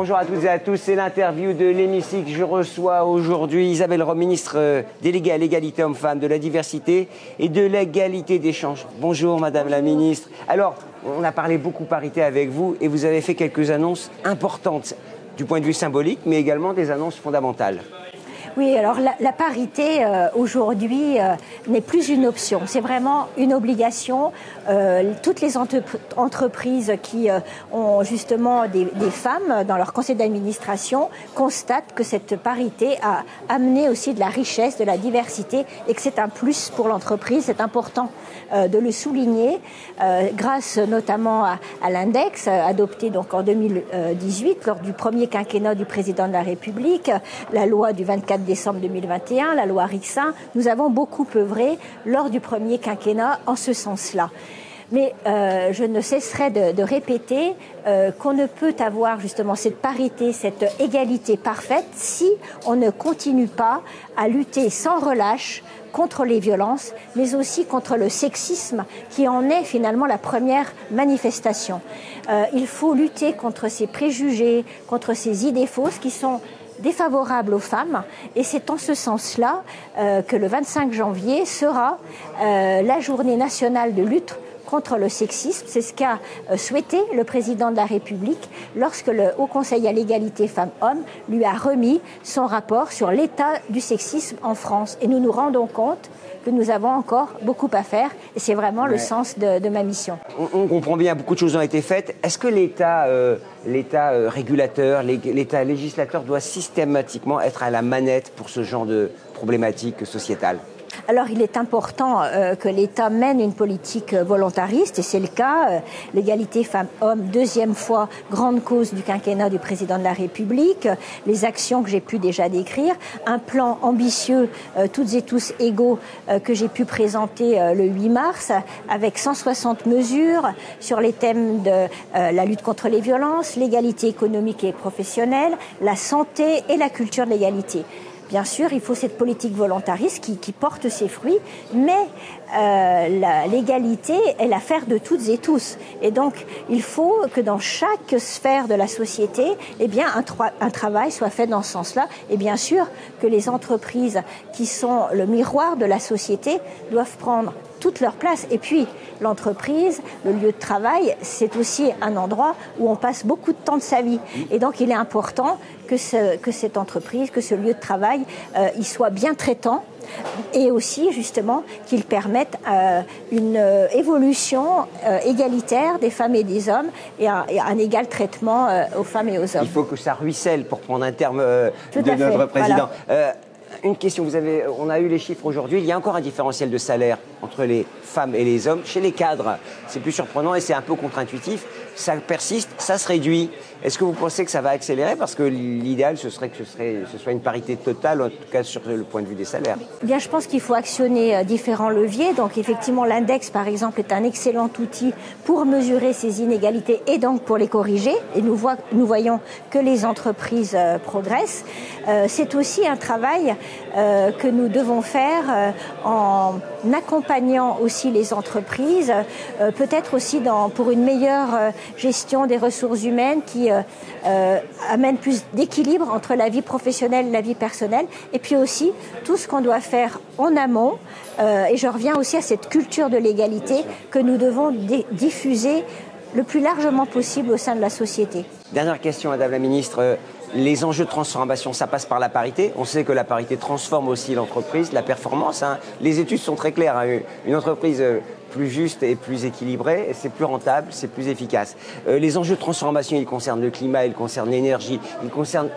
Bonjour à toutes et à tous, c'est l'interview de l'hémicycle. Je reçois aujourd'hui Isabelle Rome, ministre euh, déléguée à l'égalité homme-femme, de la diversité et de l'égalité d'échange. Bonjour Madame la ministre. Alors, on a parlé beaucoup parité avec vous et vous avez fait quelques annonces importantes du point de vue symbolique, mais également des annonces fondamentales. Oui, alors la, parité euh, aujourd'hui euh, n'est plus une option, c'est vraiment une obligation. Euh, toutes les entreprises qui ont justement des, femmes dans leur conseil d'administration constatent que cette parité a amené aussi de la richesse, de la diversité et que c'est un plus pour l'entreprise. C'est important de le souligner grâce notamment à, à l'index adopté donc en 2018 lors du premier quinquennat du président de la République, la loi du 24 décembre 2021, la loi Rixin, nous avons beaucoup œuvré lors du premier quinquennat en ce sens-là. Mais euh, je ne cesserai de, répéter euh, qu'on ne peut avoir justement cette parité, cette égalité parfaite si on ne continue pas à lutter sans relâche contre les violences, mais aussi contre le sexisme qui en est finalement la première manifestation. Euh, il faut lutter contre ces préjugés, contre ces idées fausses qui sont défavorable aux femmes. Et c'est en ce sens-là euh, que le 25 janvier sera euh, la journée nationale de lutte contre le sexisme. C'est ce qu'a euh, souhaité le président de la République lorsque le Haut Conseil à l'égalité femmes-hommes lui a remis son rapport sur l'état du sexisme en France. Et nous nous rendons compte que nous avons encore beaucoup à faire et c'est vraiment le sens de, ma mission. On, comprend bien, beaucoup de choses ont été faites. Est-ce que l'État euh, l'État euh, régulateur, l'État législateur doit systématiquement être à la manette pour ce genre de problématiques sociétales alors il est important euh, que l'État mène une politique euh, volontariste et c'est le cas. Euh, l'égalité femmes-hommes, deuxième fois grande cause du quinquennat du président de la République. Les actions que j'ai pu déjà décrire, un plan ambitieux, toutes et tous égaux, que j'ai pu présenter le 8 mars, avec 160 mesures sur les thèmes de la lutte contre les violences, l'égalité économique et professionnelle, la santé et la culture de l'égalité. Bien sûr, il faut cette politique volontariste qui, porte ses fruits, mais euh, l'égalité est l'affaire de toutes et tous. Et donc, il faut que dans chaque sphère de la société, eh bien, un, un travail soit fait dans ce sens-là. Et bien sûr, que les entreprises qui sont le miroir de la société doivent prendre toute leur place. Et puis, l'entreprise, le lieu de travail, c'est aussi un endroit où on passe beaucoup de temps de sa vie. Et donc, il est important que, ce, que cette entreprise, que ce lieu de travail, euh, il soit bien traitant et aussi justement qu'il permette euh, une euh, évolution égalitaire des femmes et des hommes et un, égal traitement aux femmes et aux hommes. Il faut que ça ruisselle, pour prendre un terme de notre président une question. Vous avez, on a eu les chiffres aujourd'hui. Il y a encore un différentiel de salaire entre les femmes et les hommes. Chez les cadres, c'est plus surprenant et c'est un peu contre-intuitif. Ça persiste, ça se réduit. Est-ce que vous pensez que ça va accélérer? Parce que l'idéal, ce serait que ce, serait, ce soit une parité totale, en tout cas sur le point de vue des salaires. Eh bien, je pense qu'il faut actionner euh, différents leviers. Donc, effectivement, l'index, par exemple, est un excellent outil pour mesurer ces inégalités et donc pour les corriger. Et nous, nous voyons que les entreprises euh, progressent. Euh, c'est aussi un travail que nous devons faire en accompagnant aussi les entreprises, peut-être aussi dans, pour une meilleure gestion des ressources humaines qui euh, euh, amène plus d'équilibre entre la vie professionnelle et la vie personnelle, et puis aussi tout ce qu'on doit faire en amont. Euh, et je reviens aussi à cette culture de l'égalité que nous devons diffuser le plus largement possible au sein de la société. Dernière question, Madame la Ministre. Les enjeux de transformation, ça passe par la parité. On sait que la parité transforme aussi l'entreprise, la performance. Hein. Les études sont très claires. Hein. Une entreprise plus juste et plus équilibré, c'est plus rentable, c'est plus efficace. Euh, les enjeux de transformation, ils concernent le climat, ils concernent l'énergie, ils concernent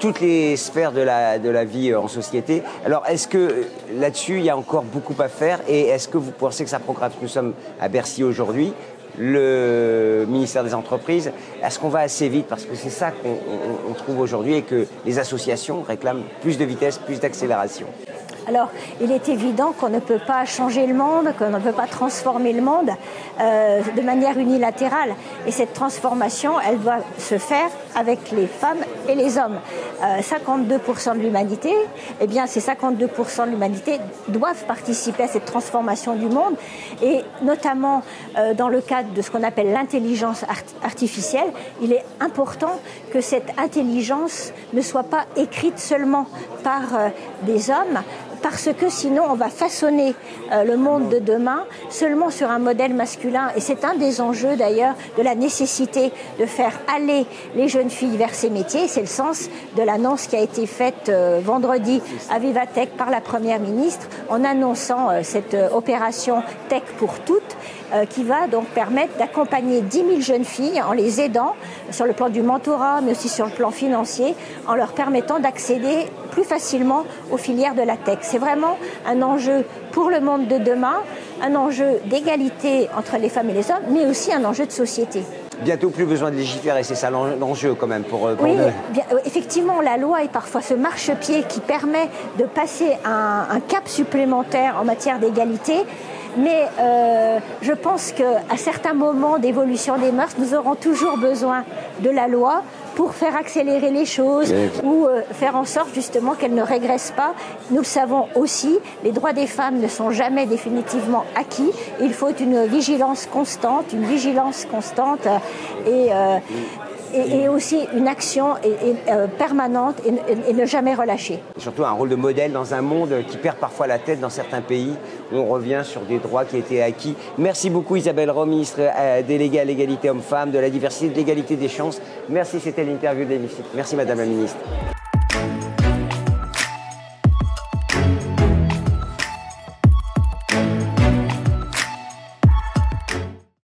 toutes les sphères de la, de la vie euh, en société. Alors, est-ce que euh, là-dessus, il y a encore beaucoup à faire et est-ce que vous pensez que ça progresse Nous sommes à Bercy aujourd'hui, le ministère des Entreprises? Est-ce qu'on va assez vite? Parce que c'est ça qu'on trouve aujourd'hui et que les associations réclament plus de vitesse, plus d'accélération. Alors, il est évident qu'on ne peut pas changer le monde, qu'on ne peut pas transformer le monde euh, de manière unilatérale. Et cette transformation, elle doit se faire avec les femmes et les hommes 52% de l'humanité, eh bien ces 52% de l'humanité doivent participer à cette transformation du monde et notamment dans le cadre de ce qu'on appelle l'intelligence artificielle, il est important que cette intelligence ne soit pas écrite seulement par des hommes, parce que sinon on va façonner euh, le monde de demain seulement sur un modèle masculin. Et c'est un des enjeux d'ailleurs de la nécessité de faire aller les jeunes filles vers ces métiers. C'est le sens de l'annonce qui a été faite euh, vendredi à Vivatech par la Première ministre en annonçant euh, cette opération Tech pour toutes qui va donc permettre d'accompagner 10 000 jeunes filles en les aidant sur le plan du mentorat, mais aussi sur le plan financier, en leur permettant d'accéder plus facilement aux filières de la tech. C'est vraiment un enjeu pour le monde de demain, un enjeu d'égalité entre les femmes et les hommes, mais aussi un enjeu de société. Bientôt plus besoin de légiférer, c'est ça l'enjeu quand même pour, euh, oui, euh, effectivement, la loi est parfois ce marchepied qui permet de passer un, un cap supplémentaire en matière d'égalité. Mais euh, je pense qu'à certains moments d'évolution des mœurs, nous aurons toujours besoin de la loi pour faire accélérer les choses ou euh, faire en sorte justement qu'elles ne régressent pas. Nous le savons aussi, les droits des femmes ne sont jamais définitivement acquis. Il faut une vigilance constante, une vigilance constante et, euh, et, aussi une action euh, permanente et, ne jamais relâcher. surtout un rôle de modèle dans un monde qui perd parfois la tête dans certains pays où on revient sur des droits qui étaient acquis. Merci beaucoup Isabelle Rowe, ministre euh, déléguée à l'égalité homme-femme, de la diversité, de l'égalité des chances. Merci, c'était l'interview de l'hémicycle. Merci Madame la Ministre.